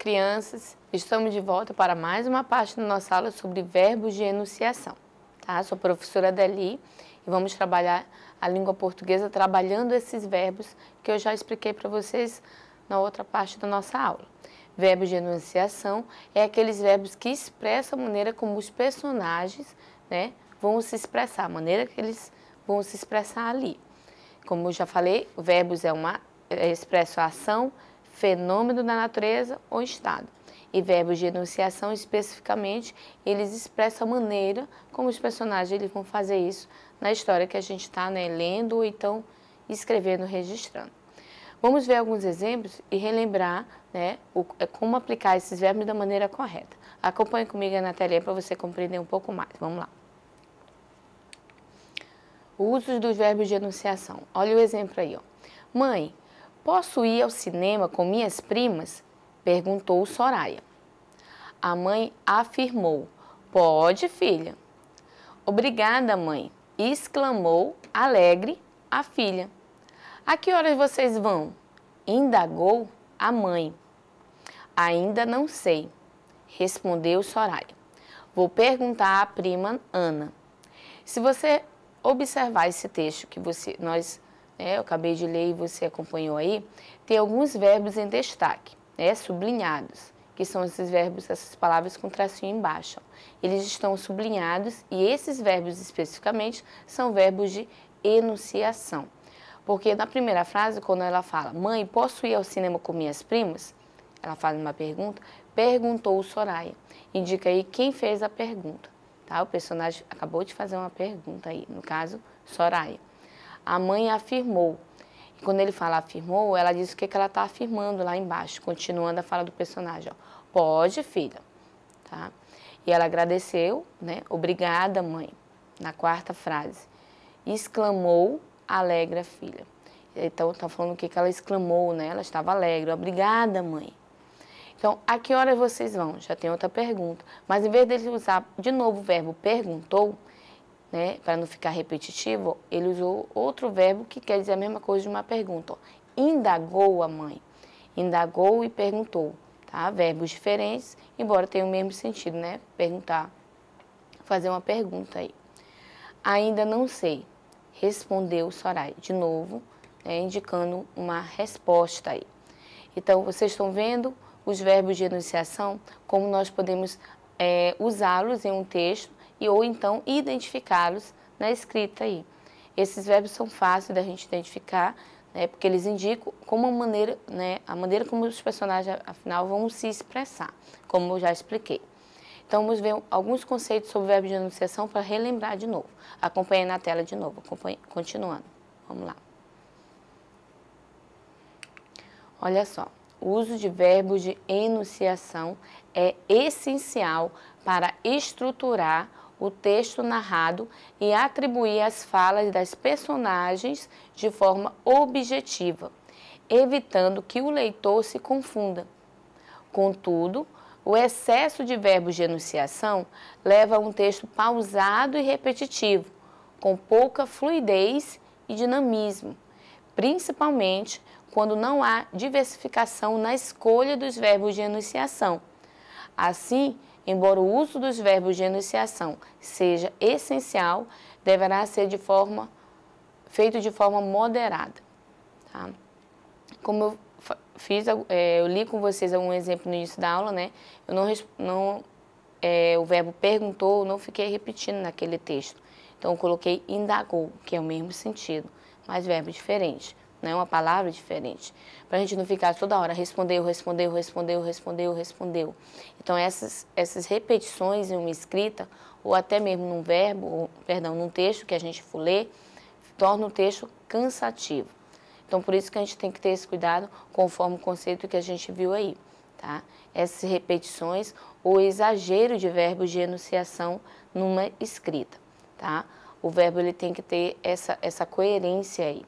Crianças! Estamos de volta para mais uma parte da nossa aula sobre verbos de enunciação. Tá? Sou professora Deli e vamos trabalhar a língua portuguesa trabalhando esses verbos que eu já expliquei para vocês na outra parte da nossa aula. Verbos de enunciação é aqueles verbos que expressam a maneira como os personagens né, vão se expressar, a maneira que eles vão se expressar ali. Como eu já falei, verbos é uma é, expressa a ação, fenômeno da natureza ou estado. E verbos de enunciação, especificamente, eles expressam a maneira como os personagens eles vão fazer isso na história que a gente está né, lendo ou então escrevendo, registrando. Vamos ver alguns exemplos e relembrar né, o, é, como aplicar esses verbos da maneira correta. Acompanhe comigo na telinha para você compreender um pouco mais. Vamos lá. Usos dos verbos de enunciação. Olha o exemplo aí. Ó. Mãe, Posso ir ao cinema com minhas primas? perguntou Soraya. A mãe afirmou: Pode, filha. Obrigada, mãe, exclamou alegre a filha. A que horas vocês vão? indagou a mãe. Ainda não sei, respondeu Soraya. Vou perguntar à prima Ana. Se você observar esse texto que você, nós né, eu acabei de ler e você acompanhou aí, tem alguns verbos em destaque, né, sublinhados, que são esses verbos, essas palavras com tracinho embaixo. Eles estão sublinhados e esses verbos especificamente são verbos de enunciação. Porque na primeira frase, quando ela fala, mãe, posso ir ao cinema com minhas primas? Ela faz uma pergunta, perguntou Soraya. Indica aí quem fez a pergunta. Tá? O personagem acabou de fazer uma pergunta aí, no caso, Soraya a mãe afirmou. E quando ele fala afirmou, ela diz o que, que ela está afirmando lá embaixo, continuando a fala do personagem. Ó. Pode, filha. Tá? E ela agradeceu, né? Obrigada, mãe. Na quarta frase. Exclamou alegre a filha. Então, está falando o que, que ela exclamou, né? Ela estava alegre. Obrigada, mãe. Então, a que horas vocês vão? Já tem outra pergunta. Mas em vez dele usar de novo o verbo perguntou, né, para não ficar repetitivo, ele usou outro verbo que quer dizer a mesma coisa de uma pergunta. Ó. Indagou a mãe. Indagou e perguntou. Tá? Verbos diferentes, embora tenham o mesmo sentido, né? Perguntar. Fazer uma pergunta aí. Ainda não sei, respondeu Soraya. De novo, né, indicando uma resposta aí. Então, vocês estão vendo os verbos de enunciação, como nós podemos é, usá-los em um texto e ou então identificá-los na escrita aí. Esses verbos são fáceis da gente identificar, né, porque eles indicam como a maneira, né, a maneira como os personagens, afinal, vão se expressar, como eu já expliquei. Então, vamos ver alguns conceitos sobre verbo de enunciação para relembrar de novo. Acompanhe na tela de novo, continuando. Vamos lá. Olha só, o uso de verbos de enunciação é essencial para estruturar o texto narrado e atribuir as falas das personagens de forma objetiva, evitando que o leitor se confunda. Contudo, o excesso de verbos de enunciação leva a um texto pausado e repetitivo, com pouca fluidez e dinamismo, principalmente quando não há diversificação na escolha dos verbos de enunciação. Assim, embora o uso dos verbos de enunciação seja essencial, deverá ser de forma, feito de forma moderada. Tá? Como eu fiz, é, eu li com vocês algum exemplo no início da aula, né? Eu não, não é, o verbo perguntou, não fiquei repetindo naquele texto. Então, eu coloquei indagou, que é o mesmo sentido, mas verbo diferente né? Uma palavra diferente. Para a gente não ficar toda hora respondeu, respondeu, respondeu, respondeu, respondeu. Então essas, essas repetições em uma escrita, ou até mesmo num verbo, ou, perdão, num texto que a gente for ler, torna o texto cansativo. Então por isso que a gente tem que ter esse cuidado conforme o conceito que a gente viu aí. Tá? Essas repetições ou exagero de verbos de enunciação numa escrita. Tá? O verbo ele tem que ter essa, essa coerência aí.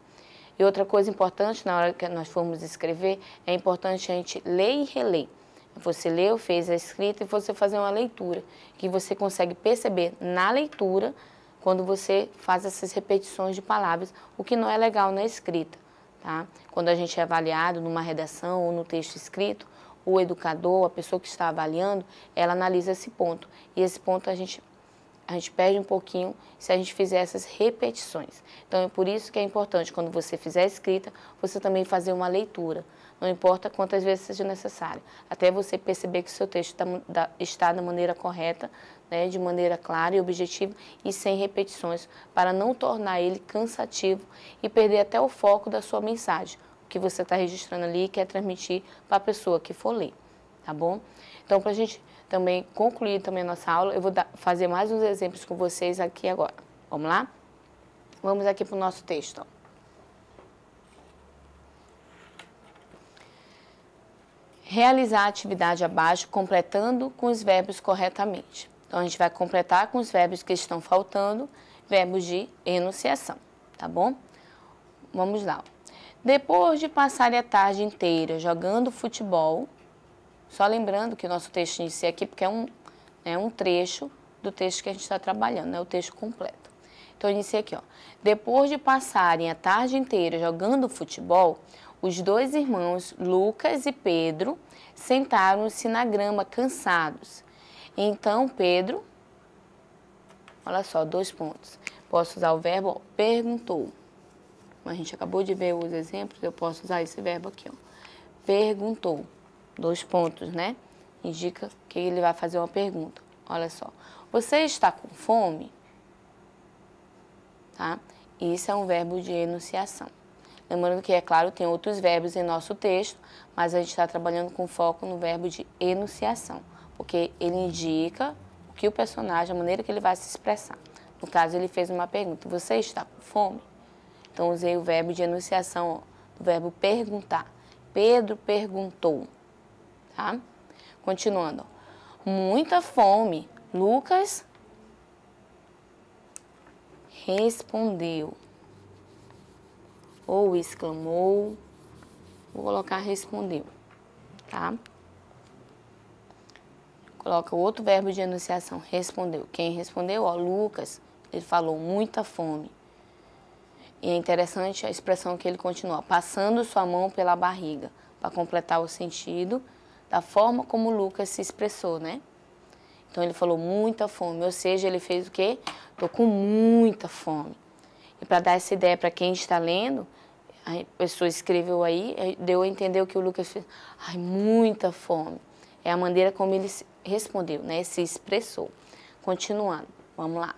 E outra coisa importante na hora que nós formos escrever, é importante a gente ler e reler. Você leu, fez a escrita e você fazer uma leitura, que você consegue perceber na leitura quando você faz essas repetições de palavras, o que não é legal na escrita. Tá? Quando a gente é avaliado numa redação ou no texto escrito, o educador, a pessoa que está avaliando, ela analisa esse ponto. E esse ponto a gente, a gente perde um pouquinho se a gente fizer essas repetições. Então é por isso que é importante, quando você fizer a escrita, você também fazer uma leitura. Não importa quantas vezes seja necessário, até você perceber que seu texto tá, está da maneira correta, né, de maneira clara e objetiva e sem repetições, para não tornar ele cansativo e perder até o foco da sua mensagem, o que você está registrando ali e quer transmitir para a pessoa que for ler, tá bom? Então, para a gente também concluir também a nossa aula, eu vou dar, fazer mais uns exemplos com vocês aqui agora. Vamos lá? Vamos aqui para o nosso texto. Realizar a atividade abaixo, completando com os verbos corretamente. Então, a gente vai completar com os verbos que estão faltando, verbos de enunciação, tá bom? Vamos lá. Depois de passar a tarde inteira jogando futebol, só lembrando que o nosso texto inicia aqui porque é um, é um trecho do texto que a gente está trabalhando, não é o texto completo. Então, eu iniciei aqui, ó. Depois de passarem a tarde inteira jogando futebol, os dois irmãos, Lucas e Pedro, sentaram-se na grama cansados. Então, Pedro, olha só, dois pontos. Posso usar o verbo perguntou. A gente acabou de ver os exemplos, eu posso usar esse verbo aqui, ó. Perguntou dois pontos, né? Indica que ele vai fazer uma pergunta. Olha só. Você está com fome? Tá? Isso é um verbo de enunciação. Lembrando que, é claro, tem outros verbos em nosso texto, mas a gente está trabalhando com foco no verbo de enunciação, porque ele indica o que o personagem, a maneira que ele vai se expressar. No caso, ele fez uma pergunta: Você está com fome? Então, usei o verbo de enunciação, o verbo perguntar. Pedro perguntou tá? Continuando. Muita fome. Lucas respondeu. Ou exclamou. Vou colocar respondeu, tá? Coloca outro verbo de enunciação, respondeu. Quem respondeu? Ó, Lucas, ele falou muita fome. E é interessante a expressão que ele continua, passando sua mão pela barriga, para completar o sentido da forma como Lucas se expressou, né? Então ele falou muita fome, ou seja, ele fez o quê? Estou com muita fome. E para dar essa ideia para quem está lendo, a pessoa escreveu aí, deu a entender o que o Lucas fez. Ai, muita fome. É a maneira como ele respondeu, né? Se expressou. Continuando, vamos lá.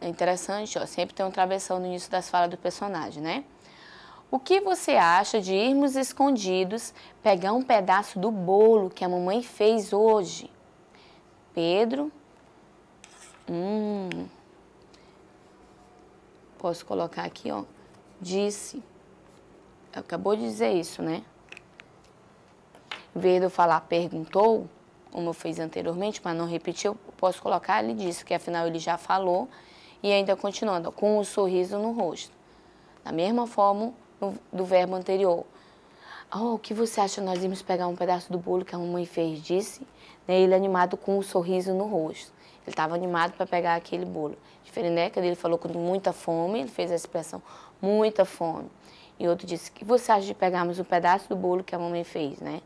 É interessante, ó, sempre tem um travessão no início das falas do personagem, né? O que você acha de irmos escondidos pegar um pedaço do bolo que a mamãe fez hoje? Pedro. Hum. Posso colocar aqui, ó. Disse. Acabou de dizer isso, né? Em eu falar perguntou, como eu fiz anteriormente, mas não repetir, eu posso colocar ele disse, que afinal ele já falou. E ainda continuando, com o um sorriso no rosto. Da mesma forma, do verbo anterior. Oh, o que você acha? Nós íamos pegar um pedaço do bolo que a mamãe fez, disse. Né? Ele animado com um sorriso no rosto. Ele estava animado para pegar aquele bolo. Diferente, né? Quando ele falou com muita fome, ele fez a expressão muita fome. E outro disse, o que você acha de pegarmos um pedaço do bolo que a mamãe fez, né?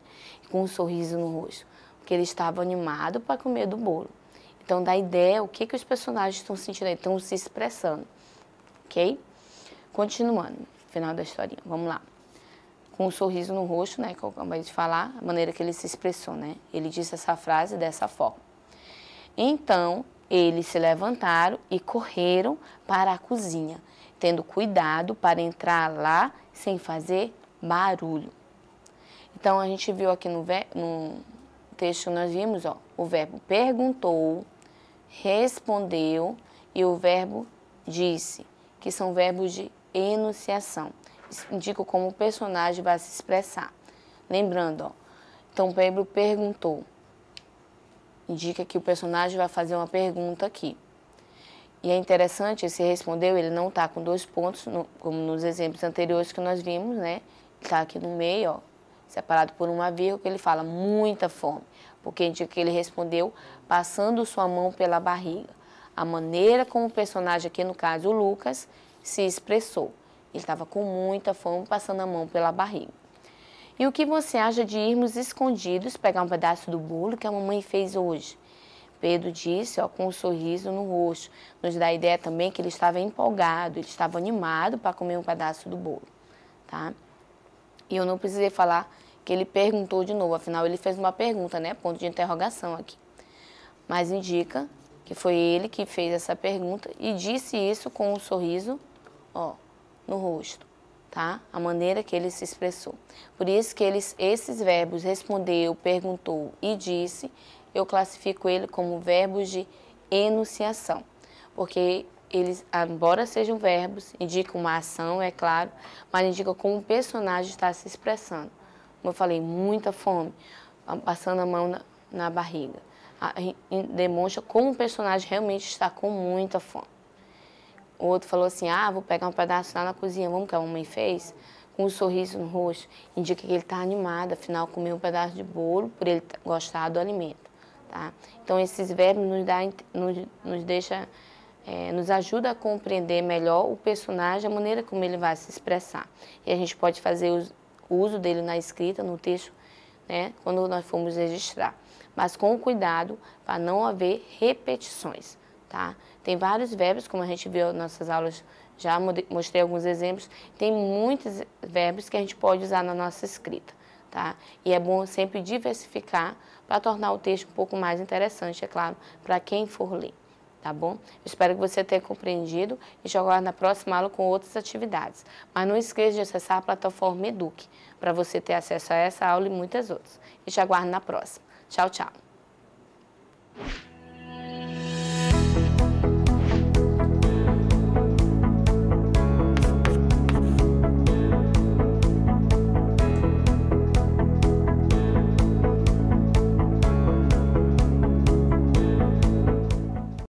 Com um sorriso no rosto. Porque ele estava animado para comer do bolo. Então, dá ideia o que, que os personagens estão sentindo estão se expressando. Ok? Continuando final da historinha. Vamos lá. Com um sorriso no rosto, né, que eu acabei de falar, a maneira que ele se expressou, né? Ele disse essa frase dessa forma. Então, eles se levantaram e correram para a cozinha, tendo cuidado para entrar lá sem fazer barulho. Então, a gente viu aqui no, no texto, nós vimos ó, o verbo perguntou, respondeu e o verbo disse, que são verbos de enunciação. Indica como o personagem vai se expressar. Lembrando, ó, então Pedro perguntou. Indica que o personagem vai fazer uma pergunta aqui. E é interessante, esse respondeu, ele não está com dois pontos, no, como nos exemplos anteriores que nós vimos, né? Está aqui no meio, ó, separado por uma vírgula, que ele fala muita fome, porque indica que ele respondeu passando sua mão pela barriga. A maneira como o personagem aqui, no caso o Lucas, se expressou. Ele estava com muita fome, passando a mão pela barriga. E o que você acha de irmos escondidos pegar um pedaço do bolo que a mamãe fez hoje? Pedro disse, ó, com um sorriso no rosto. Nos dá a ideia também que ele estava empolgado, ele estava animado para comer um pedaço do bolo, tá? E eu não precisei falar que ele perguntou de novo, afinal ele fez uma pergunta, né? Ponto de interrogação aqui. Mas indica que foi ele que fez essa pergunta e disse isso com um sorriso, ó, no rosto, tá? A maneira que ele se expressou. Por isso que eles, esses verbos respondeu, perguntou e disse, eu classifico ele como verbos de enunciação, porque eles, embora sejam verbos, indicam uma ação, é claro, mas indicam como o personagem está se expressando. Como eu falei, muita fome, passando a mão na, na barriga. demonstra como o personagem realmente está com muita fome. O outro falou assim, ah, vou pegar um pedaço lá na cozinha, vamos que a mamãe fez? Com um sorriso no rosto, indica que ele está animado, afinal comeu um pedaço de bolo por ele gostar do alimento. Tá? Então, esses verbos nos, dá, nos, nos deixa, é, nos ajuda a compreender melhor o personagem, a maneira como ele vai se expressar. E a gente pode fazer o uso dele na escrita, no texto, né, quando nós formos registrar. Mas com cuidado para não haver repetições. Tá? Tem vários verbos, como a gente viu nas nossas aulas, já mostrei alguns exemplos, tem muitos verbos que a gente pode usar na nossa escrita tá? E é bom sempre diversificar para tornar o texto um pouco mais interessante, é claro, para quem for ler, tá bom? espero que você tenha compreendido e te aguardo na próxima aula com outras atividades. Mas não esqueça de acessar a plataforma Eduque para você ter acesso a essa aula e muitas outras. E te aguardo na próxima. Tchau, tchau!